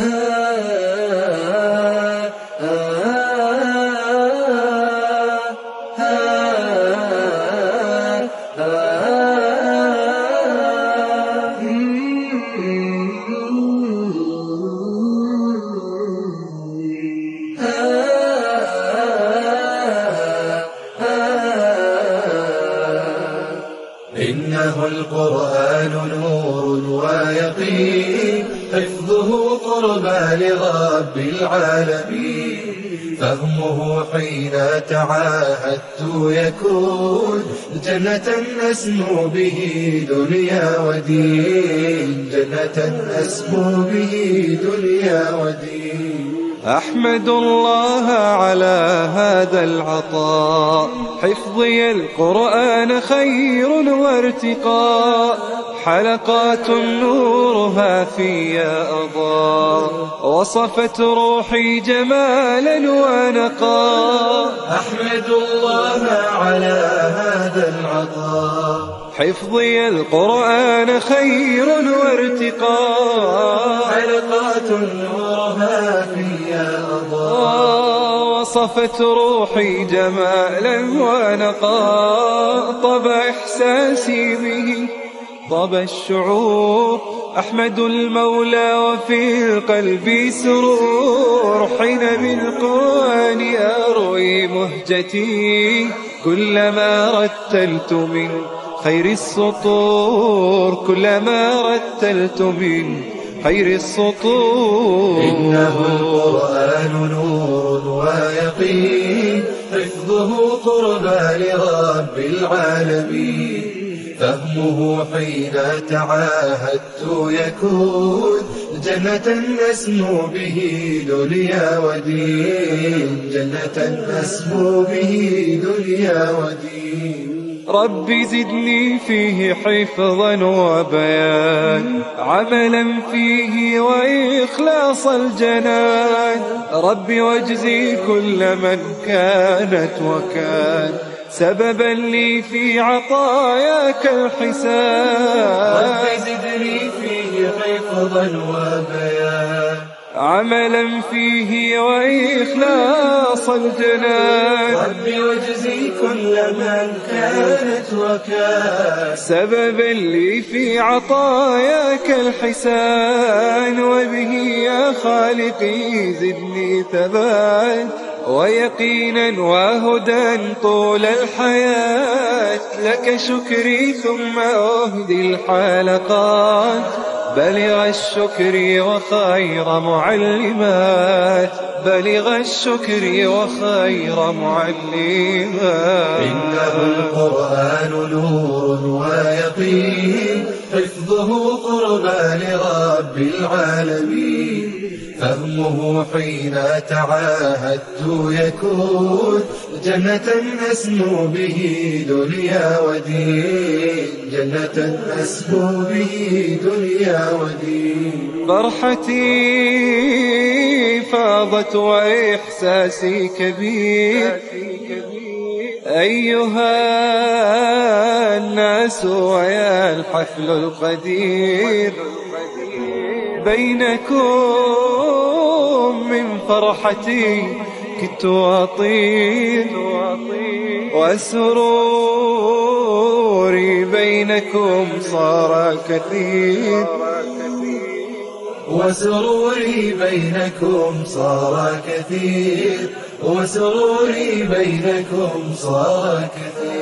ah إنه القرآن نور ويقين حفظه قربى لرب العالمين. فهمه حين تعاهدت يكون جنة أسمو به دنيا ودين. جنة أسمو به دنيا ودين. أحمد الله على هذا العطاء. حفظي القرآن خير وارتقاء. حلقات نورها في أضاء. وصفت روحي جمالا ونقاء. أحمد الله على هذا العطاء. حفظي القرآن خير وارتقاء. حلقات نورها وصفت روحي جمالا ونقاء طبع إحساسي به طب الشعور. أحمد المولى وفي قلبي سرور. حين بالقرآن أروي مهجتي. كلما رتلت من خير السطور كلما رتلت من خير السطور. إنه القرآن نور. حفظه قربى لرب العالمين. فهمه حين تعاهدت يكون جنة أسمو به دنيا ودين. جنة أسمو به دنيا ودين. ربي زدني فيه حفظا وبيان عملا فيه وإخلاص الجنان. ربي واجزي كل من كانت وكان سببا لي في عطاياك الحسان ربي زدني فيه حفظا وبيان عملا فيه وإخلاص الجنان. ربي واجزي كل من كانت وكان سببا لي في عطاياك الحسان وبه يا خالقي زدني ثبات ويقينا وهدى طول الحياة. لك شكري ثم أهدي الحلقات. بلغ الشكر وخير معلمات. بلغ الشكر وخير معلمات. إنه القرآن نور ويقين. حفظه قربى لرب العالمين. فهمه حين تعاهدت يكون جنة أسمو به دنيا ودين. جنة أسمو به دنيا ودين. فرحتي فاضت وإحساسي كبير. أيها الناس ويا الحفل القدير. بينكم من فرحتي كنت أطير وسروري بينكم صار كثير. وسروري بينكم صار كثير. وسروري بينكم صار كثير.